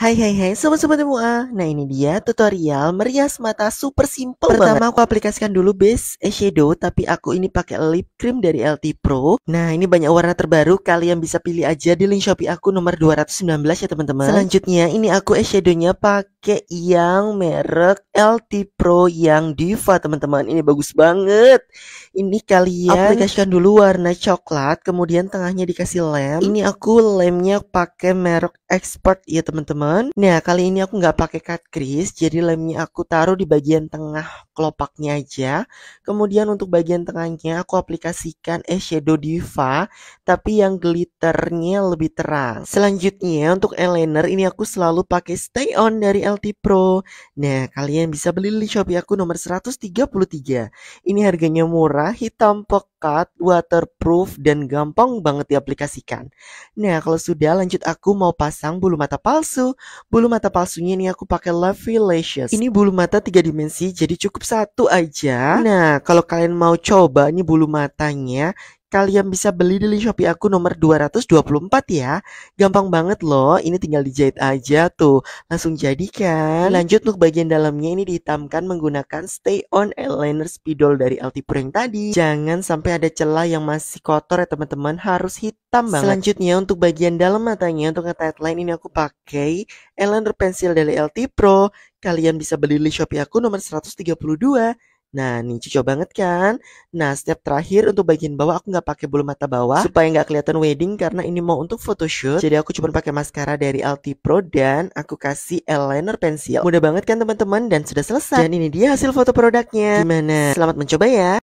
Hai hai hai sobat-sobat semua Nah ini dia tutorial merias mata super simple Pertama banget. aku aplikasikan dulu base eyeshadow Tapi aku ini pakai lip cream dari LT Pro. Nah ini banyak warna terbaru. Kalian bisa pilih aja di link shopee aku nomor 219 ya teman-teman. Selanjutnya ini aku eyeshadownya pakai yang merek LT Pro yang Diva teman-teman Ini bagus banget Ini kalian aplikasikan dulu warna coklat Kemudian tengahnya dikasih lem Ini aku lemnya pakai merek Expert ya teman-teman teman-teman. Nah, kali ini aku nggak pakai cut crease, jadi lemnya aku taruh di bagian tengah kelopaknya aja. Kemudian untuk bagian tengahnya aku aplikasikan eyeshadow Diva, tapi yang glitternya lebih terang. Selanjutnya untuk eyeliner ini aku selalu pakai Stay On dari LT Pro. Nah, kalian bisa beli di Shopee aku nomor 133. Ini harganya murah, hitam pekat, waterproof, dan gampang banget diaplikasikan. Nah, kalau sudah lanjut aku mau pasang bulu mata palsu. Bulu mata palsunya ini aku pakai Lovely Lashes. Ini bulu mata tiga dimensi jadi cukup satu aja. Nah, kalau kalian mau coba ini bulu matanya, Kalian bisa beli di link Shopee aku nomor 224 ya. Gampang banget loh, ini tinggal dijahit aja tuh. Langsung jadi kan. Lanjut untuk bagian dalamnya ini dihitamkan menggunakan Stay On Eyeliner Spidol dari Altipro yang tadi. Jangan sampai ada celah yang masih kotor ya teman-teman, harus hitam banget. Selanjutnya untuk bagian dalam matanya, untuk nge line ini aku pakai eyeliner pensil dari LT Pro. Kalian bisa beli di Shopee aku nomor 132. Nah, nih cocok banget kan? Nah, step terakhir untuk bagian bawah aku nggak pakai bulu mata bawah supaya nggak kelihatan wedding karena ini mau untuk photoshoot. Jadi aku cuma pakai maskara dari Alti Pro dan aku kasih eyeliner pensil. Mudah banget kan teman-teman dan sudah selesai. Dan ini dia hasil foto produknya. Gimana? Selamat mencoba ya.